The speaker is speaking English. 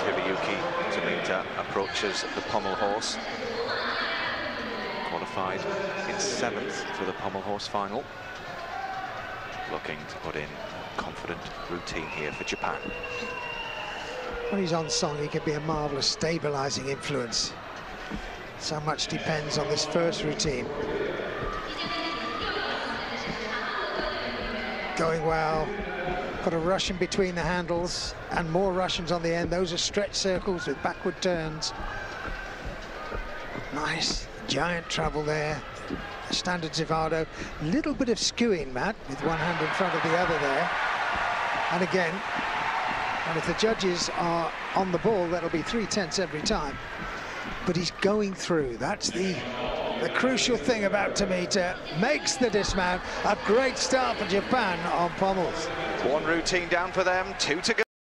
Hiroyuki Tomita approaches the pommel horse. Qualified in seventh for the pommel horse final. Looking to put in a confident routine here for Japan. When he's on song, he can be a marvellous stabilising influence. So much depends on this first routine. Going well. Got a Russian between the handles and more Russians on the end. Those are stretch circles with backward turns. Nice, giant travel there. Standard Sivado. Little bit of skewing, Matt, with one hand in front of the other there. And again, and if the judges are on the ball, that'll be three tenths every time. But he's going through. That's the the crucial thing about Tomita. Makes the dismount. A great start for Japan on pommels. One routine down for them, two to go.